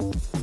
you